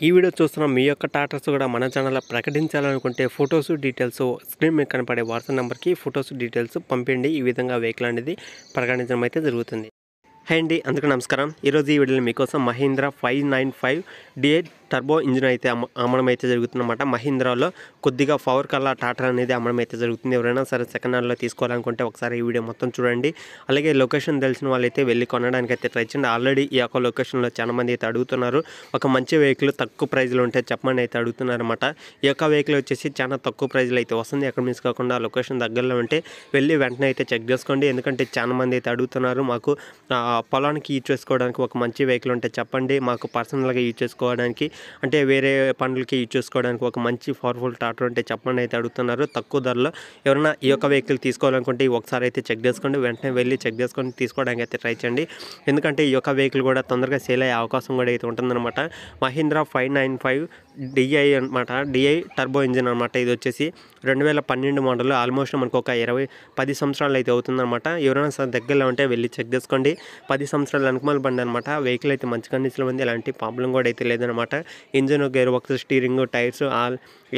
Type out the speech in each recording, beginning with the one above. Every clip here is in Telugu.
ఈ వీడియో చూస్తున్న మీ యొక్క టాటర్స్ కూడా మన ఛానల్లో ప్రకటించాలనుకుంటే ఫొటోస్ డీటెయిల్స్ స్క్రీన్ మీద కనపడే వాట్సాప్ నెంబర్కి ఫొటోస్ డీటెయిల్స్ పంపిండి. ఈ విధంగా వెహికల్ అనేది ప్రకటించడం అయితే జరుగుతుంది. హై అండి అందుకు నమస్కారం. ఈరోజు ఈ వీడియోలో మీకోసం Mahindra five nine five DI turbo engine అయితే అమ్మడం అయితే జరుగుతుందన్నమాట. మహీంద్రాలో కొద్దిగా పవర్ కల్లా టాటర్ అనేది అమ్మడం అయితే జరుగుతుంది. ఎవరైనా సరే సెకండ్ హ్యాండ్లో తీసుకోవాలనుకుంటే ఒకసారి ఈ వీడియో మొత్తం చూడండి. అలాగే లొకేషన్ తెలిసిన వాళ్ళైతే వెళ్ళి కొనడానికి అయితే ట్రై చేయండి. ఆల్రెడీ ఈ యొక్క లొకేషన్లో చాలా మంది అయితే అడుగుతున్నారు. ఒక మంచి వెహికల్ తక్కువ ప్రైజ్లో ఉంటే చెప్పమని అయితే అడుగుతున్నారన్నమాట. ఈ యొక్క వెహికల్ వచ్చేసి చాలా తక్కువ ప్రైజ్లో అయితే వస్తుంది. ఎక్కడ మిస్ కాకుండా లొకేషన్ దగ్గరలో ఉంటే వెళ్ళి వెంటనే అయితే చెక్ చేసుకోండి. ఎందుకంటే చాలా మంది అయితే అడుగుతున్నారు మాకు పొలానికి యూజ్ చేసుకోవడానికి ఒక మంచి వెహికల్ ఉంటే చెప్పండి. మాకు పర్సనల్గా యూజ్ చేసుకోవడానికి అంటే వేరే పనులకి యూజ్ చేసుకోవడానికి ఒక మంచి పవర్ఫుల్ ట్రాక్టర్ ఉంటే చెప్పండి అయితే అడుగుతున్నారు. తక్కువ ధరలో ఎవరైనా ఈ యొక్క వెహికల్ తీసుకోవాలనుకుంటే ఒకసారి అయితే చెక్ చేసుకోండి. వెంటనే వెళ్ళి చెక్ చేసుకొని తీసుకోవడానికి అయితే ట్రై చేయండి. ఎందుకంటే ఈ యొక్క వెహికల్ కూడా తొందరగా సేల్ అయ్యే అవకాశం కూడా అయితే ఉంటుందన్నమాట. Mahindra five nine five DI అనమాట డిఐ టర్బో ఇంజిన్ అనమాట ఇది వచ్చేసి రెండు వేల పన్నెండు మోడల్ ఆల్మోస్ట్ మనకు ఒక ఇరవై పది సంవత్సరాలు అయితే అవుతుందన్నమాట. ఎవరైనా సరే దగ్గరలో ఉంటే వెళ్ళి చెక్ చేసుకోండి. పది సంవత్సరాలు అనుకమాల బండి అనమాట వెహికల్ అయితే మంచి కండిషన్లో ఉంది. ఎలాంటి ప్రాబ్లం కూడా అయితే లేదనమాట engine gear box steering tyres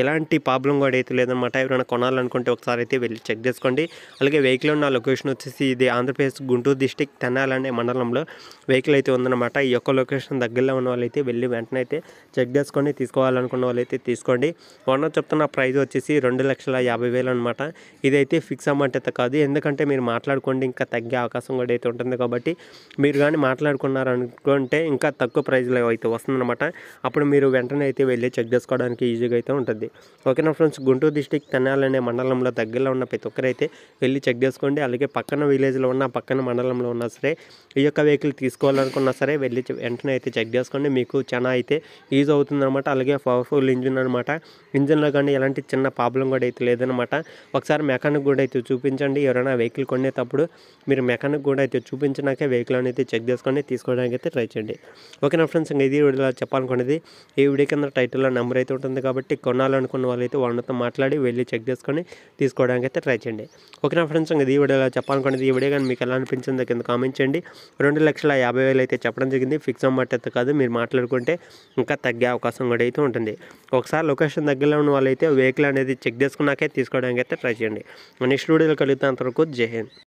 ఎలాంటి ప్రాబ్లం కూడా అయితే లేదన్నమాట. ఎవరైనా కొనాలనుకుంటే ఒకసారి అయితే వెళ్ళి చెక్ చేసుకోండి. అలాగే వెహికల్ ఉన్న లొకేషన్ వచ్చేసి ఇది ఆంధ్రప్రదేశ్ గుంటూరు డిస్టిక్ తెనాలి అనే మండలంలో వెహికల్ అయితే ఉందన్నమాట. ఈ యొక్క లొకేషన్ దగ్గరలో ఉన్న వాళ్ళైతే వెళ్ళి వెంటనే అయితే చెక్ చేసుకొని తీసుకోవాలనుకున్న వాళ్ళైతే తీసుకోండి. ఓనర్ చెప్తున్న ప్రైస్ వచ్చేసి రెండు లక్షల యాభై వేలు అనమాట ఇదైతే ఫిక్స్ అమౌంట్ అయితే కాదు. ఎందుకంటే మీరు మాట్లాడుకోండి ఇంకా తగ్గే అవకాశం కూడా అయితే ఉంటుంది. కాబట్టి మీరు కానీ మాట్లాడుకున్నారు అనుకుంటే ఇంకా తక్కువ ప్రైస్లో అయితే వస్తుందన్నమాట. అప్పుడు మీరు వెంటనే అయితే వెళ్ళి చెక్ చేసుకోవడానికి ఈజీగా అయితే ఉంటుంది. ఓకేనా ఫ్రెండ్స్? గుంటూరు డిస్టిక్ తెనాలి అనే మండలంలో దగ్గరలో ఉన్న ప్రతి ఒక్కరైతే వెళ్ళి చెక్ చేసుకోండి. అలాగే పక్కన విలేజ్లో ఉన్న పక్కన మండలంలో ఉన్నా సరే ఈ యొక్క వెహికల్ తీసుకోవాలనుకున్నా సరే వెళ్ళి వెంటనే అయితే చెక్ చేసుకోండి. మీకు చాలా అయితే యూజ్ అవుతుందన్నమాట. అలాగే పవర్ఫుల్ ఇంజిన్ అనమాట ఇంజిన్లో కానీ ఎలాంటి చిన్న ప్రాబ్లం కూడా అయితే లేదనమాట ఒకసారి మెకానిక్ కూడా అయితే చూపించండి. ఎవరైనా వెహికల్ కొనేటప్పుడు మీరు మెకానిక్ కూడా అయితే చూపించినాకే వెహికల్ అనేది చెక్ చేసుకొని తీసుకోవడానికి అయితే ట్రై చేయండి. ఓకేనా ఫ్రెండ్స్? ఇంకా ఇది వీడియోలో చెప్పాలనుకునేది ఈ వీడియో కింద టైటిల్లో నెంబర్ అయితే ఉంటుంది కాబట్టి కొనాలనుకున్న వాళ్ళైతే వాళ్ళతో మాట్లాడి వెళ్ళి చెక్ చేసుకొని తీసుకోవడానికి అయితే ట్రై చేయండి. ఓకే నా ఫ్రెండ్స్? ఇంకా ఈ వీడియోలో చెప్పాలనుకున్నది ఈ వీడియో కానీ మీకు ఎలా అనిపించిందో కింద కామెంట్ చేయండి. రెండు లక్షల యాభై వేలు అయితే చెప్పడం జరిగింది. ఫిక్స్ అమౌంట్ అయితే కాదు. మీరు మాట్లాడుకుంటే ఇంకా తగ్గే అవకాశం కూడా అయితే ఉంటుంది. ఒకసారి లొకేషన్ దగ్గరలో ఉన్న వాళ్ళైతే వెహికల్ అనేది చెక్ చేసుకున్నాకే తీసుకోవడానికి అయితే ట్రై చేయండి. నెక్స్ట్ వీడియోలో కలుగుతాం అంతవరకు జై హింద్.